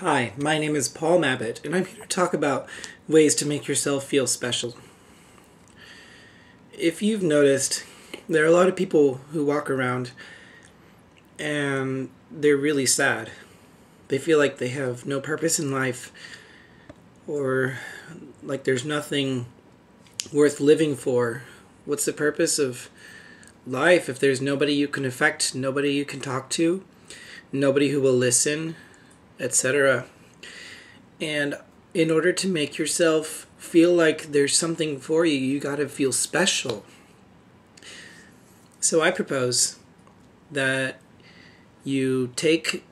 Hi, my name is Paul Mabbitt, and I'm here to talk about ways to make yourself feel special. If you've noticed, there are a lot of people who walk around and they're really sad. They feel like they have no purpose in life or like there's nothing worth living for. What's the purpose of life if there's nobody you can affect, nobody you can talk to, nobody who will listen? Etc. And in order to make yourself feel like there's something for you, you got to feel special. So I propose that you take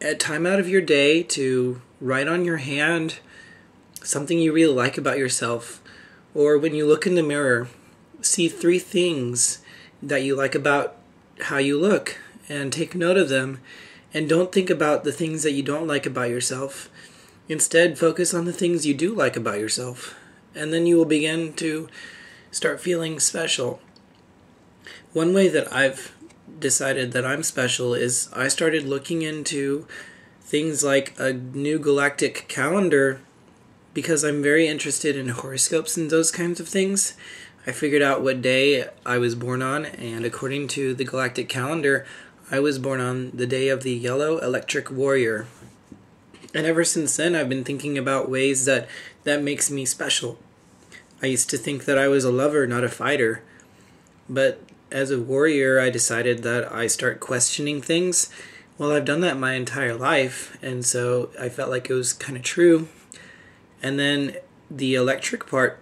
a time out of your day to write on your hand something you really like about yourself, or when you look in the mirror, see three things that you like about how you look and take note of them and don't think about the things that you don't like about yourself. Instead, focus on the things you do like about yourself. And then you will begin to start feeling special. One way that I've decided that I'm special is I started looking into things like a new galactic calendar because I'm very interested in horoscopes and those kinds of things. I figured out what day I was born on, and according to the galactic calendar, I was born on the day of the Yellow Electric Warrior. And ever since then, I've been thinking about ways that that makes me special. I used to think that I was a lover, not a fighter. But as a warrior, I decided that I start questioning things. Well, I've done that my entire life, and so I felt like it was kind of true. And then the electric part,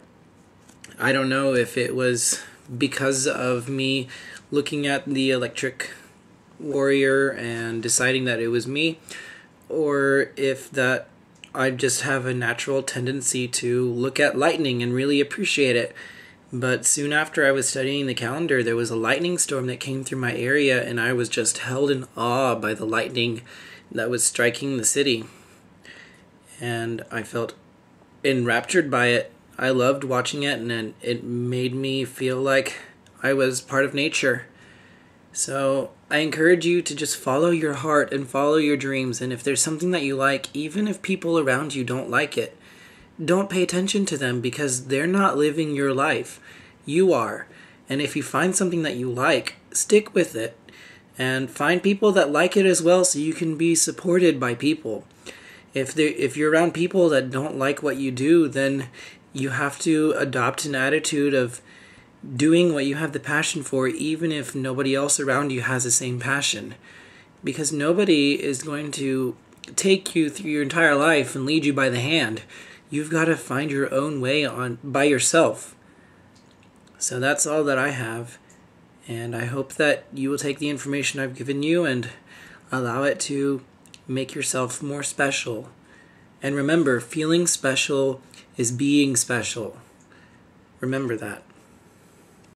I don't know if it was because of me looking at the electric warrior and deciding that it was me, or if that I just have a natural tendency to look at lightning and really appreciate it. But soon after I was studying the calendar, there was a lightning storm that came through my area, and I was just held in awe by the lightning that was striking the city. And I felt enraptured by it. I loved watching it, and it made me feel like I was part of nature. So I encourage you to just follow your heart and follow your dreams. And if there's something that you like, even if people around you don't like it, don't pay attention to them because they're not living your life. You are. And if you find something that you like, stick with it. And find people that like it as well so you can be supported by people. If if you're around people that don't like what you do, then you have to adopt an attitude of doing what you have the passion for, even if nobody else around you has the same passion. Because nobody is going to take you through your entire life and lead you by the hand. You've got to find your own way on by yourself. So that's all that I have. And I hope that you will take the information I've given you and allow it to make yourself more special. And remember, feeling special is being special. Remember that.